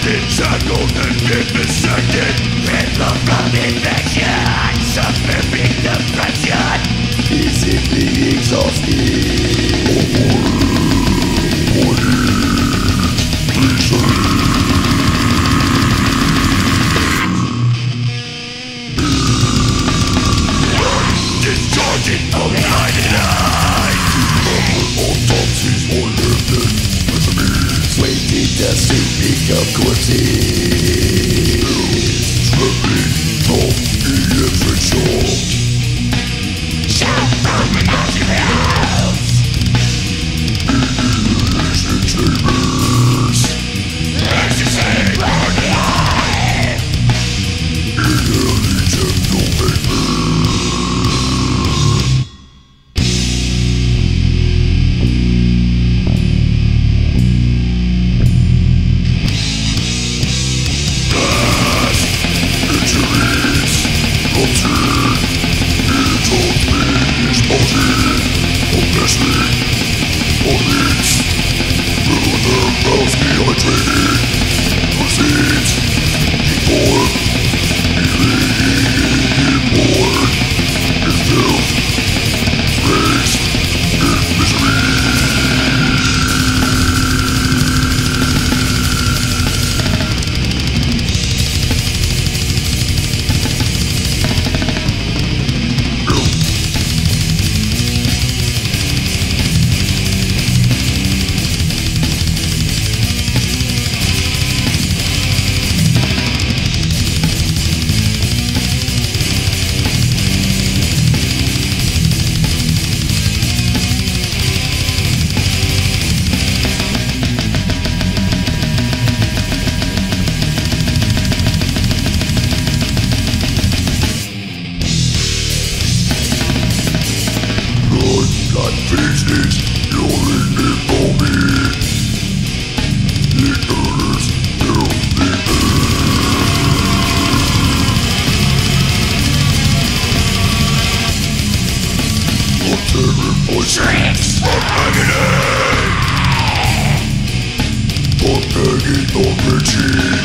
Infested channels and vivisected People from infection Suffering depression Easily exhausted Over Please Discharging of light Just to peak of cruelty Orleans. Through their mouth, the Tricks? Of agony For begging the pity.